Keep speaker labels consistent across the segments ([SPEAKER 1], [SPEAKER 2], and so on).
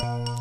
[SPEAKER 1] Bye.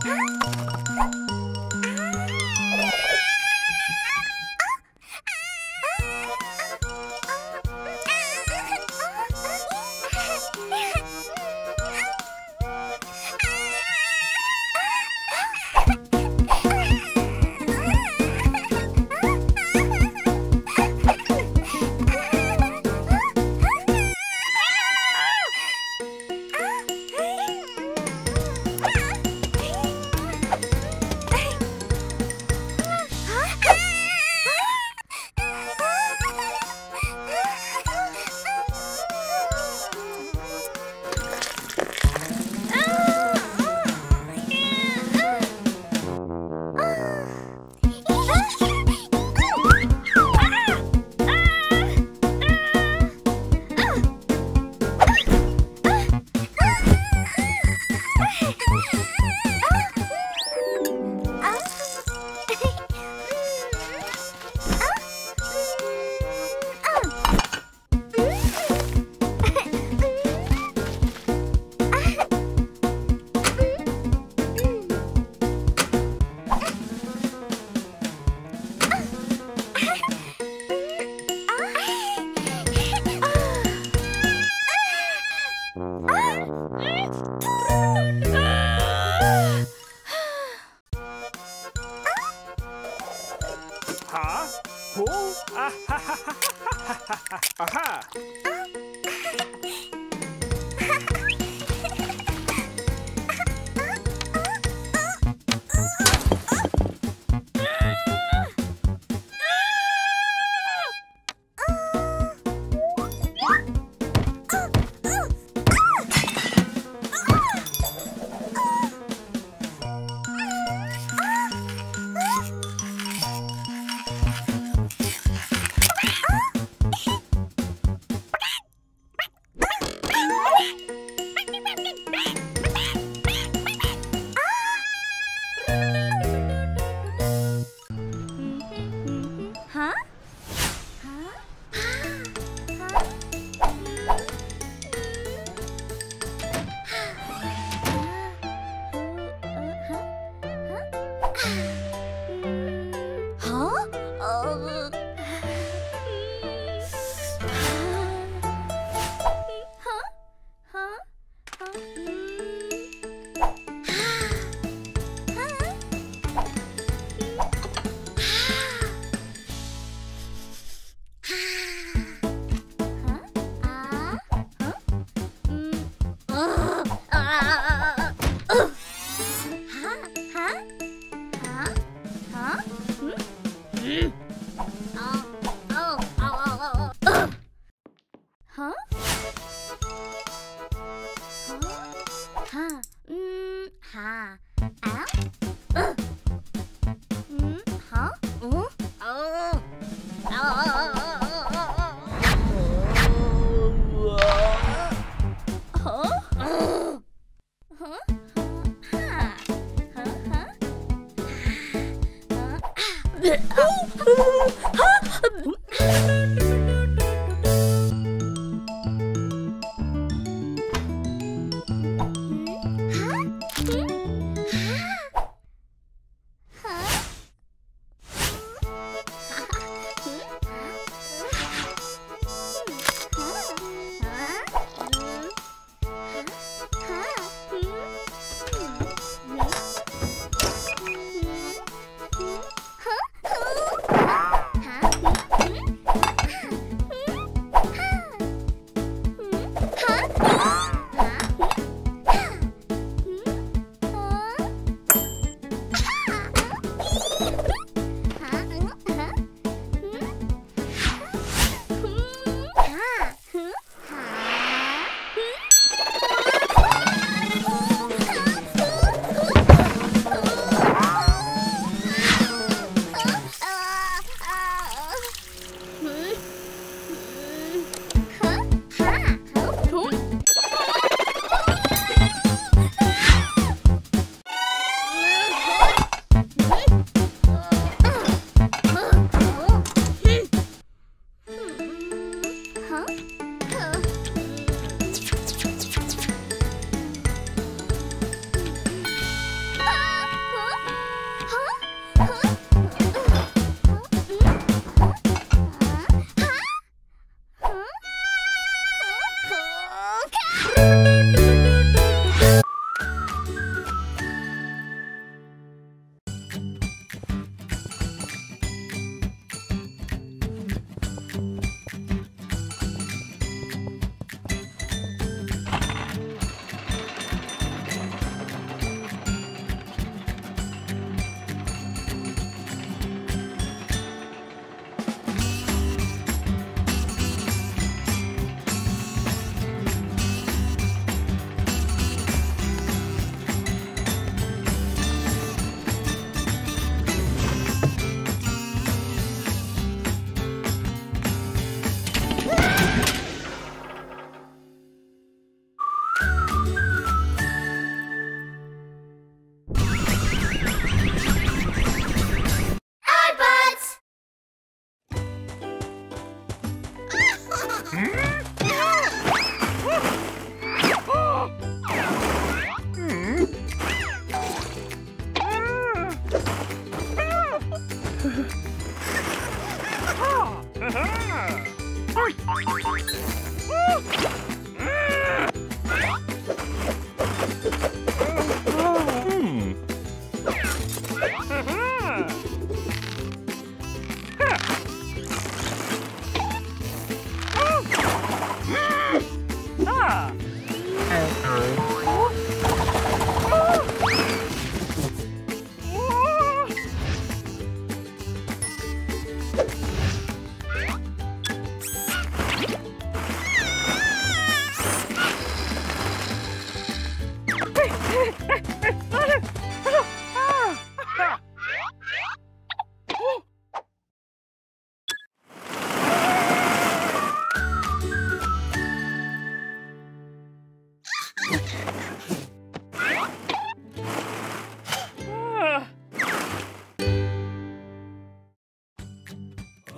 [SPEAKER 1] Huh? Aha!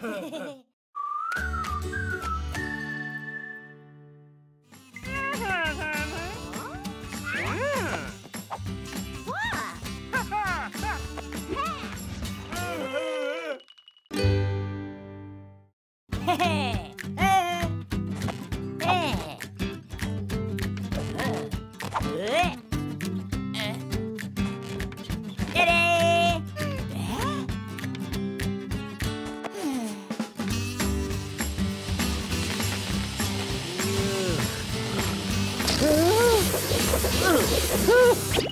[SPEAKER 1] Hey! Ugh.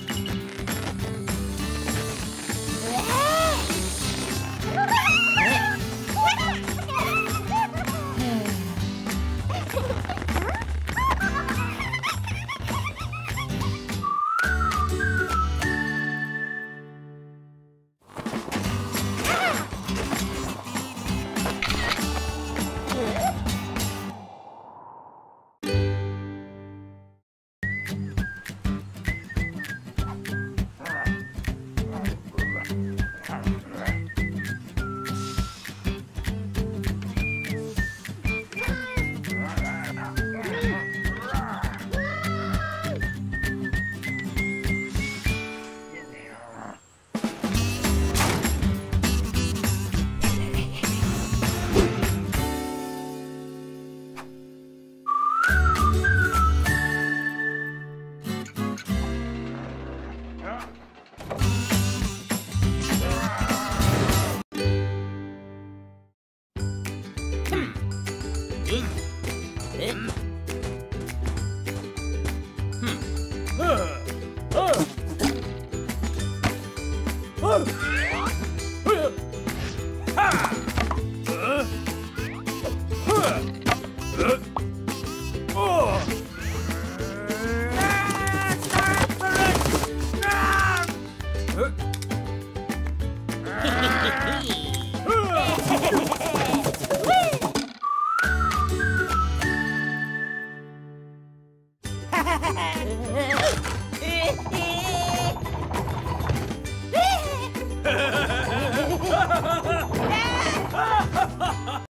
[SPEAKER 1] Hee